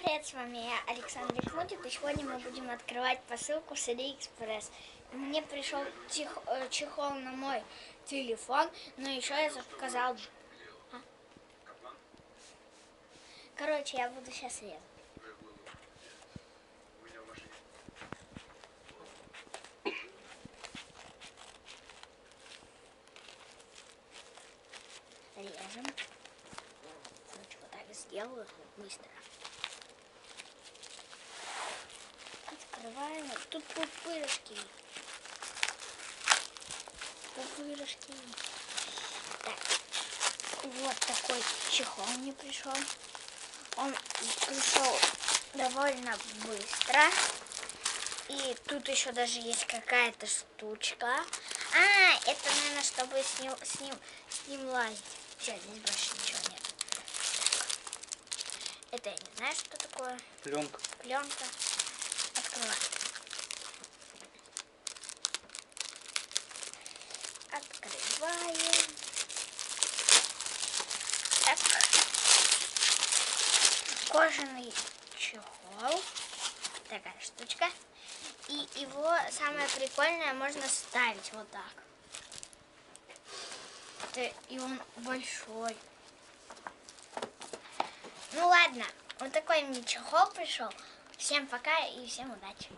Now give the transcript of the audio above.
привет, с вами я, Александр Кмутик, и сегодня мы будем открывать посылку с Алиэкспресс. Мне пришел тех- э, чехол на мой телефон, но еще я заказал... А? Короче, я буду сейчас резать. Режем. Короче, вот так сделаю быстро. Открываем. Тут пупырышки. Пупырышки. Так. Вот такой чехол мне пришел. Он пришел довольно быстро. И тут еще даже есть какая-то штучка. А, это, наверное, чтобы с ним, с ним, с ним лазить. Все, здесь больше ничего нет. Так. Это я не знаю, что такое. Пленка. Пленка. Открываем. Открываем. Так. Кожаный чехол. Такая штучка. И его самое прикольное можно ставить вот так. Это- И он большой. Ну ладно, вот такой мне чехол пришел. Всем пока и всем удачи.